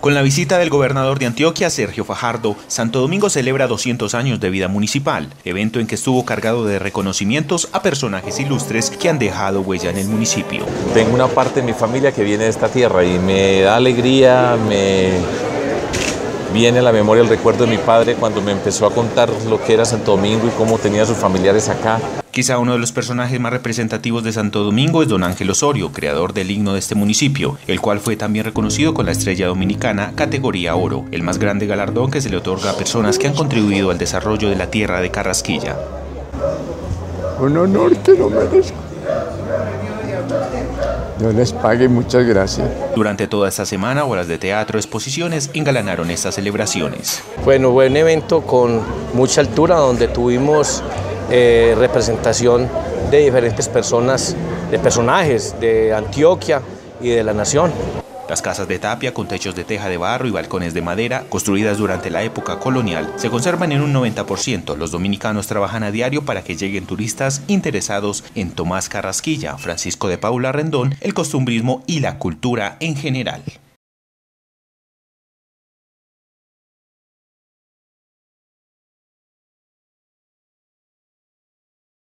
Con la visita del gobernador de Antioquia, Sergio Fajardo, Santo Domingo celebra 200 años de vida municipal, evento en que estuvo cargado de reconocimientos a personajes ilustres que han dejado huella en el municipio. Tengo una parte de mi familia que viene de esta tierra y me da alegría, me viene a la memoria el recuerdo de mi padre cuando me empezó a contar lo que era Santo Domingo y cómo tenía sus familiares acá. Quizá uno de los personajes más representativos de Santo Domingo es don Ángel Osorio, creador del himno de este municipio, el cual fue también reconocido con la estrella dominicana categoría oro, el más grande galardón que se le otorga a personas que han contribuido al desarrollo de la tierra de Carrasquilla. Un honor que no merezco. Dios les pague, muchas gracias. Durante toda esta semana, horas de teatro, exposiciones engalanaron estas celebraciones. Bueno, fue un evento con mucha altura donde tuvimos eh, representación de diferentes personas, de personajes de Antioquia y de la nación. Las casas de tapia con techos de teja de barro y balcones de madera, construidas durante la época colonial, se conservan en un 90%. Los dominicanos trabajan a diario para que lleguen turistas interesados en Tomás Carrasquilla, Francisco de Paula Rendón, el costumbrismo y la cultura en general.